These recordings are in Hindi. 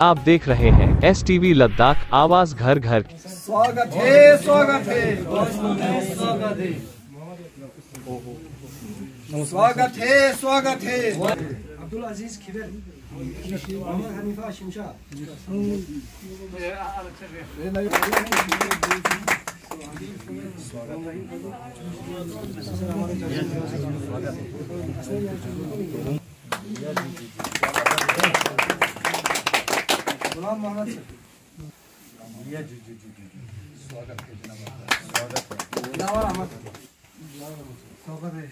आप देख रहे हैं एस टीवी लद्दाख आवाज़ घर घर। स्वागत है स्वागत है स्वागत है। स्वागत है स्वागत है। Abdul Aziz Khidar. Mohammad Hanifa Shimsha. Ulan bana çık. Niye cü cü cü cü? Suadat kedine bak. Suadat. Ne var ama? Sokağa da. Şey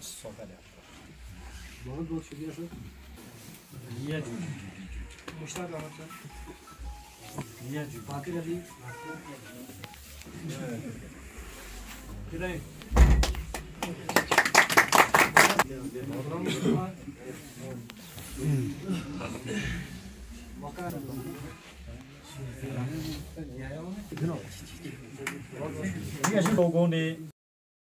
Sokağa da. Bana dol şey yapar. Niye cü cü cü cü? Müşter de anlatacağım. Niye cü? Bakır Ali. Günaydın. Günaydın. लोगों ने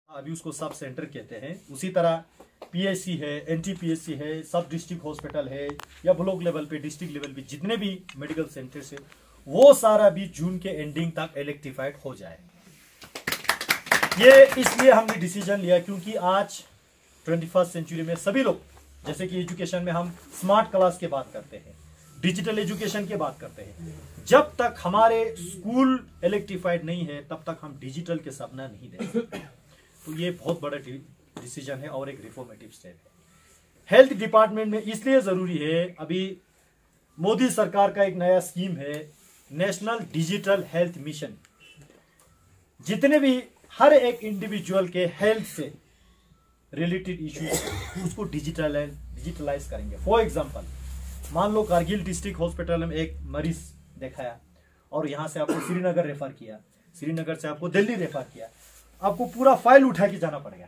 अभी उसको सब सेंटर कहते हैं। उसी तरह पीएससी है एनटीपीएससी है, सब डिस्ट्रिक्ट हॉस्पिटल है, या ब्लॉक लेवल पे डिस्ट्रिक्ट लेवल पे जितने भी मेडिकल सेंटर्स है, वो सारा भी जून के एंडिंग तक इलेक्ट्रीफाइड हो जाए। ये इसलिए हमने डिसीज़न लिया क्योंकि आज ट्वेंटी सेंचुरी में सभी लोग, जैसे कि एजुकेशन में हम स्मार्ट क्लास की बात करते हैं। डिजिटल एजुकेशन की बात करते हैं। जब तक हमारे स्कूल इलेक्ट्रीफाइड नहीं है, तब तक हम डिजिटल के सपना नहीं दे तो ये बहुत बड़ा डिसीज़न है और एक रिफॉर्मेटिव स्टेप है। हेल्थ डिपार्टमेंट में इसलिए ज़रूरी है, अभी मोदी सरकार का एक नया स्कीम है नेशनल डिजिटल हेल्थ मिशन जितने भी हर एक इंडिविजुअल के हेल्थ से रिलेटेड इश्यूज़ उसको डिजिटलाइज डिजिटलाइज करेंगे। फॉर एग्जांपल मान लो कारगिल डिस्ट्रिक्ट हॉस्पिटल में एक मरीज़ दिखाया और यहाँ से आपको श्रीनगर रेफर किया, श्रीनगर से आपको दिल्ली रेफर किया, आपको पूरा फ़ाइल उठा के जाना पड़ेगा।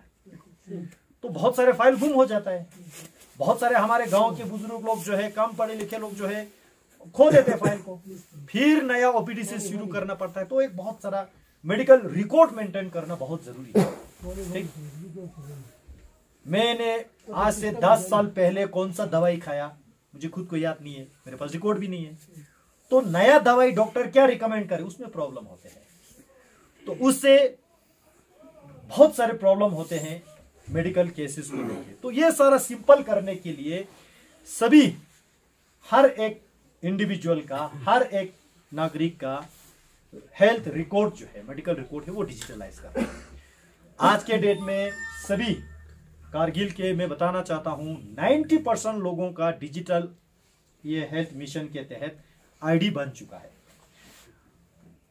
तो बहुत सारे फ़ाइल गुम हो जाता है। बहुत सारे हमारे गाँव के बुज़ुर्ग लोग जो है, कम पढ़े लिखे लोग जो है, खो देते हैं फ़ाइल को। फिर नया ओपीडी से शुरू करना पड़ता है। तो एक बहुत सारा मेडिकल रिकॉर्ड मेंटेन करना बहुत ज़रूरी है। ठीक? मैंने आज से दस साल पहले कौन सा दवाई खाया? मुझे खुद को याद नहीं है, मेरे पास रिकॉर्ड भी नहीं है। तो नया दवाई डॉक्टर क्या रिकमेंड करे? उसमें प्रॉब्लम होते हैं। तो उससे बहुत सारे प्रॉब्लम होते हैं मेडिकल केसेस को लेके। तो ये सारा सिंपल करने के लिए सभी, हर एक इंडिविजुअल का, हर एक नागरिक का हेल्थ रिकॉर्ड जो है मेडिकल रिकॉर्ड है, वो डिजिटलाइज कर आज के डेट में सभी कारगिल के, मैं बताना चाहता हूँ 90 परसेंट लोगों का डिजिटल ये हेल्थ मिशन के तहत आईडी बन चुका है।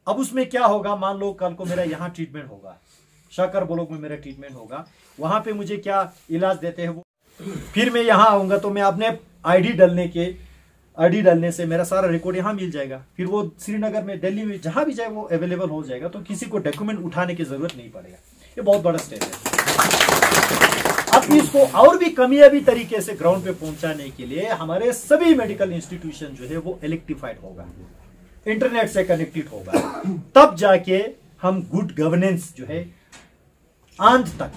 अब उसमें क्या होगा? मान लो कल को मेरा यहाँ ट्रीटमेंट होगा। शाकर ब्लॉक में मेरा ट्रीटमेंट होगा। वहाँ पे मुझे क्या इलाज देते हैं वो? फिर मैं यहाँ आऊँगा तो मैं अपने आईडी डालने के, आईडी डालने से मेरा सारा रिकॉर्ड यहाँ मिल जाएगा। फिर वो श्रीनगर में, दिल्ली में जहाँ भी जाए वो अवेलेबल हो जाएगा। तो किसी को डॉक्यूमेंट उठाने की ज़रूरत नहीं पड़ेगा। ये बहुत बड़ा स्टेप है। अब इसको और भी कमियाबी तरीके से ग्राउंड पे पहुँचाने के लिए हमारे सभी मेडिकल इंस्टीट्यूशन जो है वो इलेक्ट्रीफाइड होगा। इंटरनेट से कनेक्टेड होगा। तब जाके हम गुड गवर्नेंस जो है, अंत तक,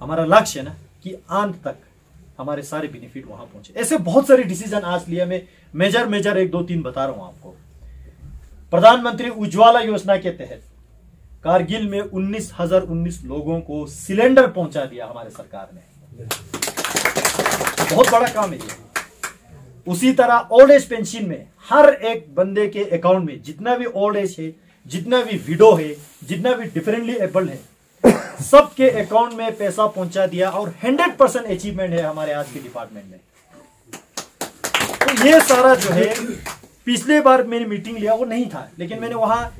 हमारा लक्ष्य है ना, कि अंत तक हमारे सारे बेनिफिट वहाँ पहुँचे। ऐसे बहुत सारे डिसीज़न आज लिया मैं मेजर मेजर एक दो तीन बता रहा हूँ आपको। प्रधानमंत्री उज्ज्वला योजना के तहत कारगिल में उन्नीस हज़ार उन्नीस लोगों को सिलेंडर पहुँचा दिया हमारे सरकार ने। बहुत बड़ा काम है ये। उसी तरह ओल्ड एज पेंशन में हर एक बंदे के अकाउंट में जितना भी ओल्ड एज है, जितना भी विडो है, जितना भी डिफरेंटली एबल्ड है, सबके अकाउंट में पैसा पहुँचा दिया और 100 परसेंट अचीवमेंट है हमारे आज के डिपार्टमेंट में। तो ये सारा जो है, पिछले बार मैंने मीटिंग लिया वो नहीं था, लेकिन मैंने वहाँ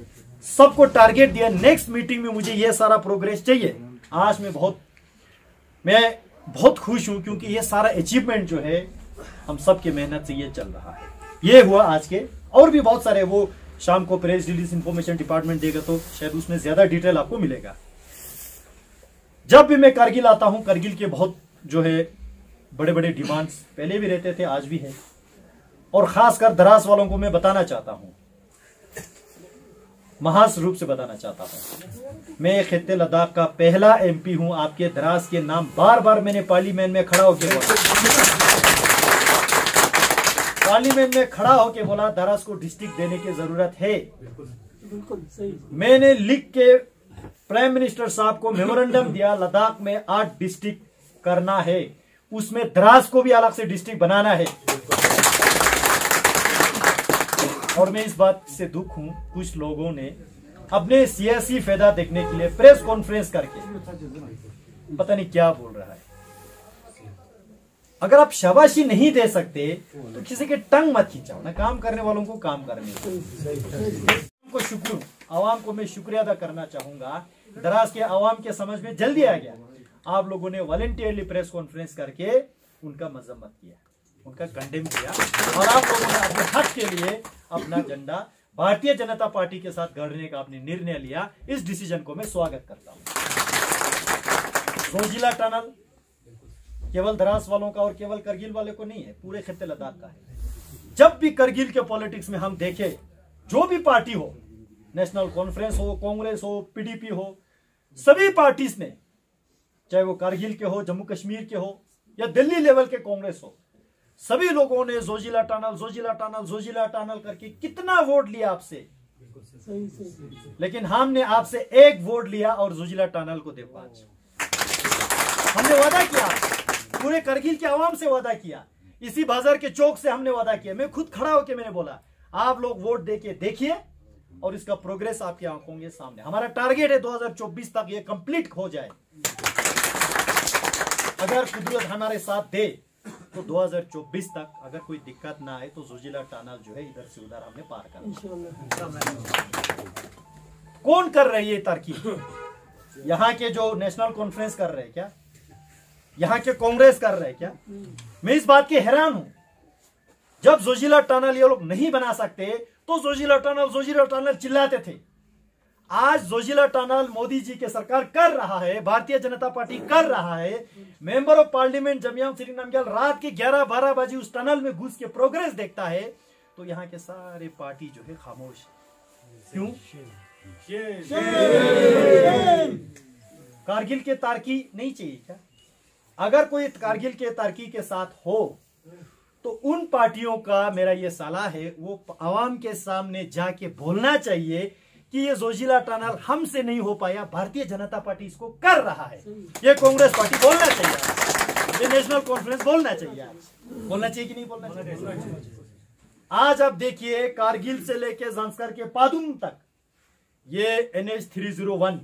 सबको टारगेट दिया। नेक्स्ट मीटिंग में मुझे ये सारा प्रोग्रेस चाहिए। आज मैं बहुत मैं बहुत खुश हूँ क्योंकि ये सारा अचीवमेंट जो है, हम सबके मेहनत से ये चल रहा है। ये हुआ आज के। और भी बहुत सारे, वो शाम को प्रेस रिलीज़ इंफॉर्मेशन डिपार्टमेंट देगा तो शायद उसमें ज़्यादा डिटेल आपको मिलेगा। जब भी मैं कारगिल आता हूँ, कारगिल के बहुत जो है बड़े बड़े डिमांड्स पहले भी रहते थे, आज भी है। और खासकर दराज वालों को मैं बताना चाहता हूँ। महास रूप से बताना चाहता हूँ। मैं खत्ते लद्दाख का पहला एमपी हूँ। आपके दराज के नाम बार बार मैंने पार्लियामेंट में खड़ा होकर पार्लियामेंट में खड़ा होके बोला, दराज को डिस्ट्रिक्ट देने की ज़रूरत है। मैंने लिख के प्राइम मिनिस्टर साहब को मेमोरेंडम दिया, लद्दाख में आठ डिस्ट्रिक्ट करना है। उसमें द्रास को भी अलग से डिस्ट्रिक्ट बनाना है। और मैं इस बात से दुख हूँ, कुछ लोगों ने अपने सियासी फ़ायदा देखने के लिए प्रेस कॉन्फ्रेंस करके, पता नहीं क्या बोल रहा है। अगर आप शाबाशी नहीं दे सकते तो किसी के टंग मत खींचाओ। ना काम करने वालों को काम करने को शुक्र आवाम को मैं शुक्रिया अदा करना चाहूँगा। दराज के आवाम के समझ में जल्दी आ गया। आप लोगों ने वॉलेंटियरली प्रेस कॉन्फ्रेंस करके उनका मजम्मत किया। उनका कंडेम किया। और आप लोगों ने अपने हक के लिए अपना झंडा भारतीय जनता पार्टी के साथ गढ़ने का आपने निर्णय लिया। इस डिसीज़न को मैं स्वागत करता हूँ। रोजिला टनल, केवल द्रास वालों का और केवल करगिल वाले को नहीं है, पूरे खत्ते लद्दाख का है। जब भी करगिल के पॉलिटिक्स में हम देखें, जो भी पार्टी हो नेशनल कॉन्फ्रेंस हो कांग्रेस हो पीडीपी हो, सभी पार्टीज़ ने चाहे वो कारगिल के हो, जम्मू कश्मीर के हो, या दिल्ली लेवल के कांग्रेस हो सभी लोगों ने Zojila tunnel Zojila tunnel Zojila tunnel करके कितना वोट लिया आपसे? लेकिन हमने आपसे एक वोट लिया और जोजिला टनल को दे पाँच। हमने वादा किया। पूरे करगिल के आवाम से वादा किया। इसी बाज़ार के चौक से हमने वादा किया। मैं खुद खड़ा होकर मैंने बोला, आप लोग वोट दे के देखिए और इसका प्रोग्रेस आपकी आँखों के सामने। हमारा टारगेट है 2024 तक ये कंप्लीट हो जाए। अगर कुदरत हमारे साथ दे तो 2024 तक अगर कोई दिक्कत ना आए तो जुजिला टनल जो है इधर से उधर हमने पार कर कौन कर रही है तरकीब? यहाँ के जो नेशनल कॉन्फ्रेंस कर रहे हैं क्या? यहाँ के कांग्रेस कर रहे हैं क्या? मैं इस बात के हैरान हूँ। जब जोजिला टनल ये लोग नहीं बना सकते तो जोजिला टनल जोजिला टनल चिल्लाते थे। आज जोजिला टनल मोदी जी के सरकार कर रहा है, भारतीय जनता पार्टी कर रहा है। Member of parliament Jamyang Shri Namgyal रात के 11-12 बजे उस टनल में घुस के प्रोग्रेस देखता है। तो यहाँ के सारे पार्टी जो है खामोश। क्यों? कारगिल के तारकी नहीं चाहिए क्या? अगर कोई कारगिल के तारकी के साथ हो तो उन पार्टियों का मेरा ये सलाह है, वो आवाम के सामने जाके बोलना चाहिए कि ये जोजिला टनल हमसे नहीं हो पाया। भारतीय जनता पार्टी इसको कर रहा है। ये कांग्रेस पार्टी बोलना चाहिए। ये नेशनल कॉन्फ्रेंस बोलना चाहिए। बोलना चाहिए कि नहीं बोलना चाहिए? आज आप देखिए कारगिल से लेके जांसकर के पादुम तक, ये N H three zero one,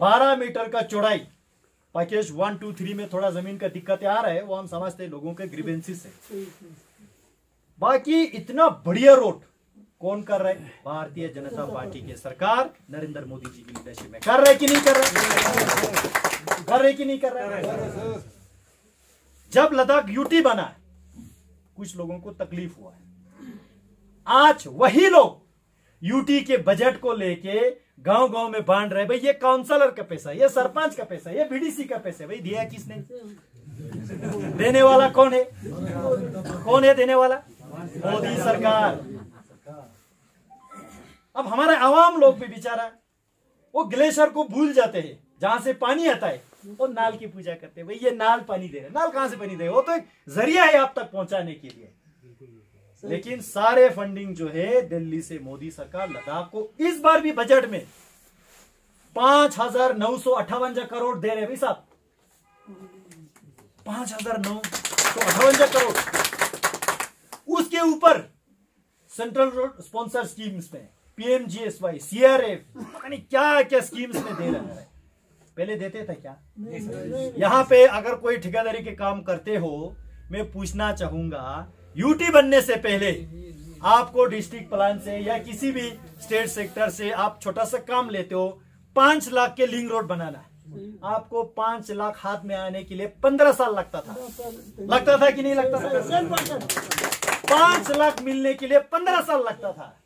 बारह मीटर का चौड़ाई पैकेज वन, टू, थ्री में थोड़ा ज़मीन का दिक्कतें आ रहा है, वो हम समझते हैं लोगों के ग्रीवेंसिस है। बाकी इतना बढ़िया रोड कौन कर रहे भारतीय जनता पार्टी के सरकार, नरेंद्र मोदी जी की लीडरशिप में। कर रहे कि नहीं कर रहे? कर रहे कि नहीं कर रहे? जब लद्दाख यूटी बना कुछ लोगों को तकलीफ़ हुआ है। आज वही लोग यूटी के बजट को लेके गाँव गाँव में बांट रहे भाई, ये काउंसलर का पैसा ये सरपंच का पैसा ये बीडीसी का पैसा भाई, दिया किसने? देने वाला कौन है? कौन है देने वाला? मोदी सरकार। अब हमारे आवाम लोग भी बेचारा, वो ग्लेशियर को भूल जाते हैं, जहाँ से पानी आता है वो नाल की पूजा करते हैं। भाई, ये नाल पानी दे रहे नाल कहाँ से पानी दे वो तो एक ज़रिया है आप तक पहुँचाने के लिए। लेकिन सारे फंडिंग जो है, दिल्ली से मोदी सरकार लद्दाख को इस बार भी बजट में पाँच हज़ार नौ सौ अट्ठावन करोड़ दे रहे भाई साहब। पाँच हज़ार नौ सौ अट्ठावन करोड़। उसके ऊपर सेंट्रल रोड स्पॉन्सर स्कीम्स में पीएमजीएसवाई सीआरएफ पता नहीं क्या क्या स्कीम्स में दे रहा है। पहले देते थे क्या? यहाँ पे अगर कोई ठेकेदारी के काम करते हो मैं पूछना चाहूँगा यूटी बनने से पहले आपको डिस्ट्रिक्ट प्लान से या किसी भी स्टेट सेक्टर से आप छोटा सा काम लेते हो पाँच लाख के लिंक रोड बनाना। है आपको पाँच लाख हाथ में आने के लिए पंद्रह साल लगता था। लगता था कि नहीं लगता था? पाँच लाख मिलने के लिए पंद्रह साल लगता था।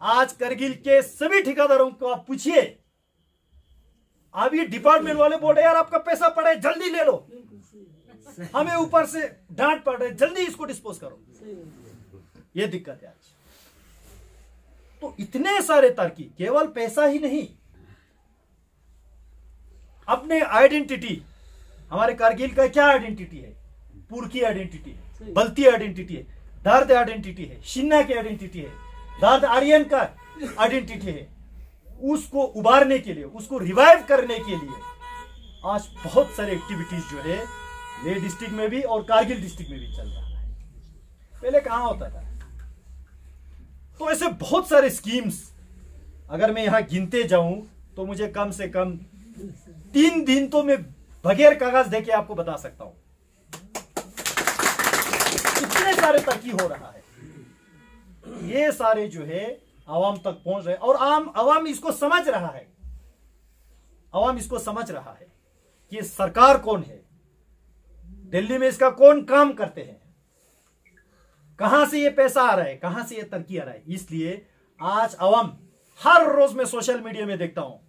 आज करगिल के सभी ठेकेदारों को आप पूछिए। अब ये डिपार्टमेंट वाले बोल रहे यार, आपका पैसा पड़े जल्दी ले लो। हमें ऊपर से डांट पड़ रहे जल्दी इसको डिस्पोज करो। ये दिक्कत है आज। तो इतने सारे तरकी केवल पैसा ही नहीं, अपने आइडेंटिटी हमारे कारगिल का क्या आइडेंटिटी है? पूर की आइडेंटिटी है, बल्ती आइडेंटिटी है, दर्द आइडेंटिटी है, शिन्ना की आइडेंटिटी है। दर्द आर्यन का आइडेंटिटी है। उसको उबारने के लिए, उसको रिवाइव करने के लिए आज बहुत सारे एक्टिविटीज़ जो है ले डिस्ट्रिक्ट में भी और कारगिल डिस्ट्रिक्ट में भी चल रहा है। पहले कहाँ होता था? तो ऐसे बहुत सारे स्कीम्स अगर मैं यहाँ गिनते जाऊँ तो मुझे कम से कम तीन दिन तो मैं बगैर कागज़ देके आपको बता सकता हूँ। इतने सारे तरक्की हो रहा है। ये सारे जो है, आवाम तक पहुँच रहे और आम, आवाम इसको समझ रहा है। आवाम इसको समझ रहा है कि सरकार कौन है? दिल्ली में इसका कौन काम करते हैं? कहाँ से ये पैसा आ रहा है? कहाँ से ये तरक्की आ रहा है? इसलिए आज अवाम हर रोज मैं सोशल मीडिया में देखता हूँ।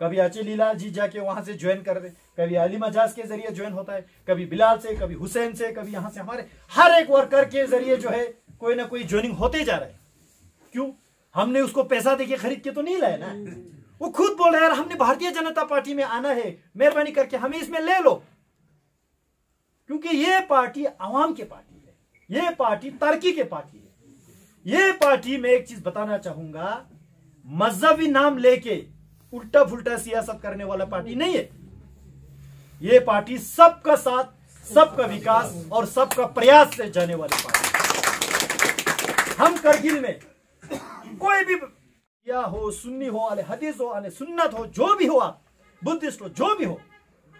कभी अचे लीला जी जाके वहाँ से ज्वाइन कर दे कभी अली मजाज के ज़रिए ज्वाइन होता है। कभी बिलाल से, कभी हुसैन से, कभी यहाँ से हमारे हर एक वर्कर के ज़रिए जो है, कोई ना कोई ज्वाइनिंग होते जा रहा है। क्यों? हमने उसको पैसा देके खरीद के तो नहीं लाया ना? वो खुद बोल रहा है हमने भारतीय जनता पार्टी में आना है, मेहरबानी करके हमें इसमें ले लो। क्योंकि ये पार्टी आवाम की पार्टी है, ये पार्टी तरक्की के पार्टी है। ये पार्टी में एक चीज़ बताना चाहूँगा, मजहबी नाम लेके उल्टा फुल्टा सियासत करने वाला पार्टी नहीं है। ये पार्टी सबका साथ, सबका विकास और सबका प्रयास से जाने वाली पार्टी हम करगिल में कोई भी या हो सुन्नी हो अले हदीस हो अले सुन्नत हो, जो भी हो आप, बुद्धिस्ट हो, जो भी हो,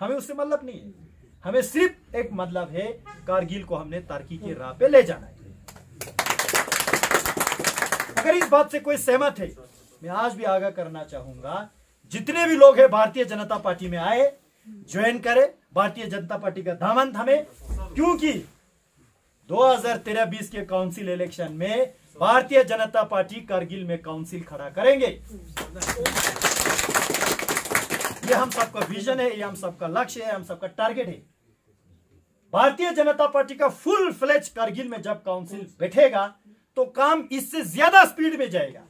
हमें उससे मतलब नहीं है। हमें सिर्फ़ एक मतलब है, कारगिल को हमने तरक्की के राह पे ले जाना है। अगर इस बात से कोई सहमत है, मैं आज भी आगाह करना चाहूँगा, जितने भी लोग हैं, भारतीय जनता पार्टी में आए, ज्वाइन करे, भारतीय जनता पार्टी का दामन थमे क्योंकि 2013-20 के काउंसिल इलेक्शन में भारतीय जनता पार्टी कारगिल में काउंसिल खड़ा करेंगे। ये हम सबका विजन है, ये हम सबका लक्ष्य है, हम सबका टारगेट है। भारतीय जनता पार्टी का फुल फ्लेज कारगिल में जब काउंसिल बैठेगा तो काम इससे ज़्यादा स्पीड में जाएगा।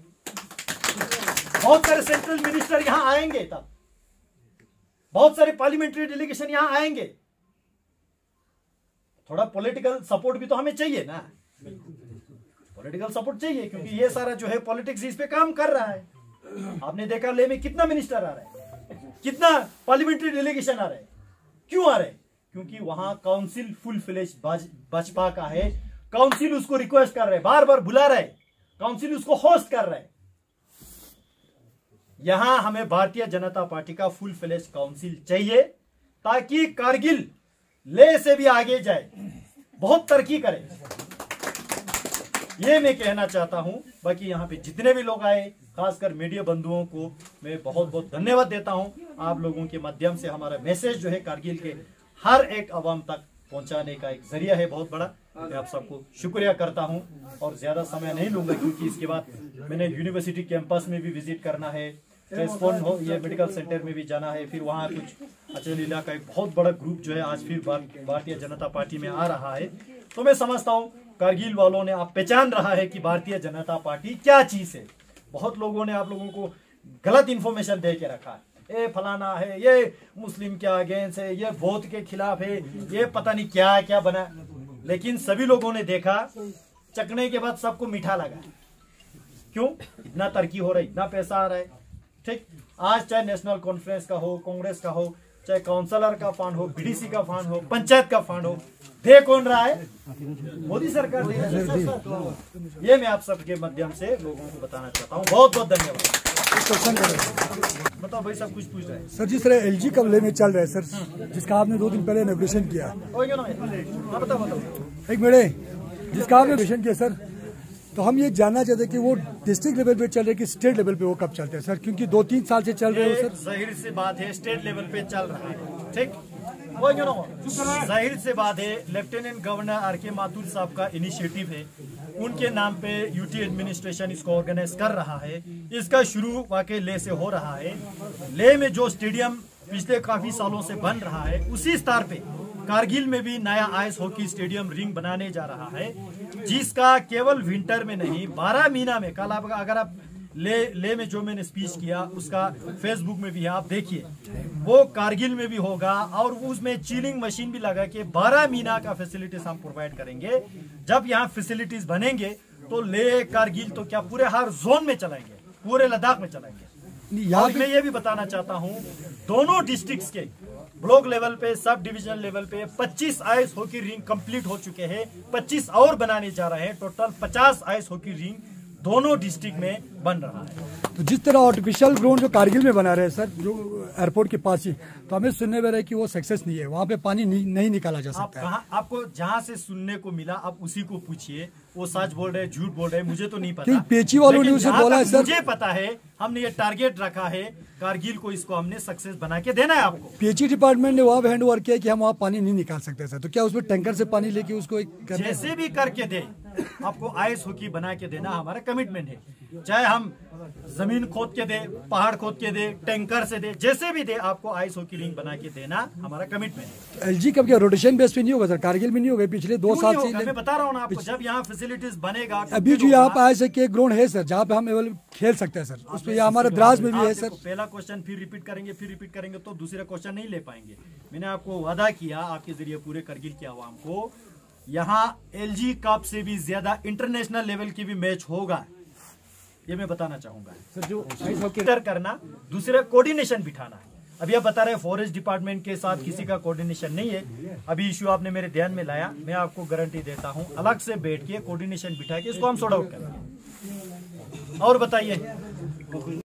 बहुत सारे सेंट्रल मिनिस्टर यहाँ आएँगे तब। बहुत सारे पार्लियामेंट्री डेलीगेशन यहाँ आएँगे। थोड़ा पॉलिटिकल सपोर्ट भी तो हमें चाहिए ना। पॉलिटिकल सपोर्ट चाहिए क्योंकि ये सारा जो है पॉलिटिक्स इस पे काम कर रहा है। आपने देखा ले में कितना मिनिस्टर आ रहा है? कितना पार्लियामेंट्री डेलीगेशन आ रहा है? क्यों आ रहे क्योंकि वहाँ काउंसिल फुल फ्लेज भाजपा का है। काउंसिल उसको रिक्वेस्ट कर रहे हैं बार बार बुला रहे काउंसिल उसको होस्ट कर रहे हैं। यहाँ हमें भारतीय जनता पार्टी का फुल फ्लेज काउंसिल चाहिए ताकि कारगिल ले से भी आगे जाए। बहुत तरक्की करे। ये मैं कहना चाहता हूँ, बाकी यहाँ पे जितने भी लोग आए, खासकर मीडिया बंधुओं को मैं बहुत बहुत धन्यवाद देता हूँ। आप लोगों के माध्यम से हमारा मैसेज जो है कारगिल के हर एक आवाम तक पहुँचाने का एक ज़रिया है बहुत बड़ा। मैं आप सबको शुक्रिया करता हूँ और ज़्यादा समय नहीं लूँगा क्योंकि इसके बाद मैंने यूनिवर्सिटी कैंपस में भी विज़िट करना है ट्रांसपोर्ट हो, ये मेडिकल सेंटर में भी जाना है, फिर वहाँ कुछ अचल लीला का एक बहुत बड़ा ग्रुप जो है आज फिर भारतीय जनता पार्टी में आ रहा है। तो मैं समझता हूँ कारगिल वालों ने आप पहचान रहा है कि भारतीय जनता पार्टी क्या चीज़ है। बहुत लोगों ने आप लोगों को गलत इन्फॉर्मेशन दे के रखा है। ये फलाना है, ये मुस्लिम के अगेंस्ट है, ये बौद्ध के खिलाफ है, ये पता नहीं क्या क्या बना। लेकिन सभी लोगों ने देखा चकने के बाद सबको मीठा लगा। क्यों? इतना तरक्की हो रहा है इतना पैसा आ रहा है। ठीक? आज चाहे नेशनल कॉन्फ्रेंस का हो कांग्रेस का हो, चाहे काउंसलर का फंड हो बीडीसी का फंड हो, पंचायत का फंड हो दे कौन रहा है? मोदी सरकार दे रहा है ये मैं आप सबके माध्यम से लोगों को बताना चाहता हूँ। बहुत बहुत धन्यवाद। बताओ भाई सब कुछ पूछ रहे हैं। सर जिस तरह एलजी कबले में चल रहा है सर जिसका आपने दो दिन पहले इनोग्रेशन किया। हाँ, बताओ बताओ। एक मेरे जिसका आपने इनोग्रेशन किया सर तो हम ये जानना चाहते हैं कि वो डिस्ट्रिक्ट लेवल पे चल रहे कि स्टेट लेवल पे वो कब चलते हैं? सर क्योंकि दो तीन साल से चल रहे हो सर। ज़ाहिर सी बात है स्टेट लेवल पे चल रहा है। ठीक? ज़ाहिर सी बात है, लेफ्टिनेंट गवर्नर आर के माथुर साहब का इनिशिएटिव है। उनके नाम पे यूटी एडमिनिस्ट्रेशन इसको ऑर्गेनाइज कर रहा है। इसका शुरू वाकई ले से हो रहा है। ले में जो स्टेडियम पिछले काफ़ी सालों से बन रहा है, उसी स्तर पे कारगिल में भी नया आइस हॉकी स्टेडियम रिंग बनाने जा रहा है। जिसका केवल विंटर में नहीं, बारह महीना में, कल आप अगर आप ले ले में जो मैंने स्पीच किया उसका फेसबुक में भी है आप देखिए। वो कारगिल में भी होगा और उसमें चिलिंग मशीन भी लगा के 12 महीना का फैसिलिटीज़ हम प्रोवाइड करेंगे। जब यहाँ फैसिलिटीज़ बनेंगे तो ले कारगिल तो क्या पूरे हर जोन में चलाएँगे पूरे लद्दाख में चलाएँगे। यहाँ और मैं ये भी बताना चाहता हूँ दोनों डिस्ट्रिक्ट के ब्लॉक लेवल पे सब डिविजनल लेवल पे 25 आइस हॉकी रिंग कंप्लीट हो चुके हैं 25 और बनाने जा रहे हैं टोटल 50 आइस हॉकी रिंग दोनों डिस्ट्रिक्ट में बन रहा है। तो जिस तरह आर्टिफिशियल ग्राउंड जो कारगिल में बना रहे हैं सर जो एयरपोर्ट के पास ही तो हमें सुनने में रहे कि वो सक्सेस नहीं है। वहाँ पे पानी नहीं, नहीं निकाला जा आप सकता है। कहा आपको जहाँ से सुनने को मिला आप उसी को पूछिए। वो सच बोल रहे हैं झूठ बोल रहे हैं मुझे तो नहीं पता। पेची वालों ने उसे बोला है, सर। मुझे पता है हमने ये टारगेट रखा है कारगिल को इसको हमने सक्सेस बना के देना है आपको। पीएचई डिपार्टमेंट ने वहाँ हैंड ओवर किया कि हम वहाँ पानी नहीं निकाल सकते सर। तो क्या उसमें टैंकर से पानी लेके उसको एक जैसे भी करके दे। आपको आइस हॉकी बना के देना हमारा कमिटमेंट है। चाहे हम ज़मीन खोद के दे पहाड़ खोद के दे टैंकर से दे जैसे भी दे आपको आइस हॉकी रिंग बना के देना हमारा कमिटमेंट है। एलजी कब क्या रोटेशन बेस पे नहीं होगा सर कारगिल में नहीं होगा? पिछले दो साल होगा? मैं बता रहा हूँ ना आपको जब यहाँ फैसिलिटीज़ बनेगा अभी जो यहाँ पे से के ग्राउंड है सर जहाँ पे हम अवेलेबल खेल सकते हैं सर उसमें यहाँ हमारे द्रास में भी है सर पहला क्वेश्चन फिर रिपीट करेंगे फिर रिपीट करेंगे तो दूसरा क्वेश्चन नहीं ले पाएँगे। मैंने आपको वादा किया आपके ज़रिए पूरे करगिल के आवाम को यहाँ एलजी कप से भी ज़्यादा इंटरनेशनल लेवल की भी मैच होगा। ये मैं बताना चाहूँगा। सर जो करना दूसरा कोऑर्डिनेशन बिठाना। है अभी आप बता रहे हैं फॉरेस्ट डिपार्टमेंट के साथ किसी का कोऑर्डिनेशन नहीं है। अभी इश्यू आपने मेरे ध्यान में लाया। मैं आपको गारंटी देता हूँ अलग से बैठ के कोऑर्डिनेशन बिठा के इसको हम सॉर्ट आउट करेंगे। और बताइए।